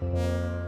Música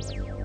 you.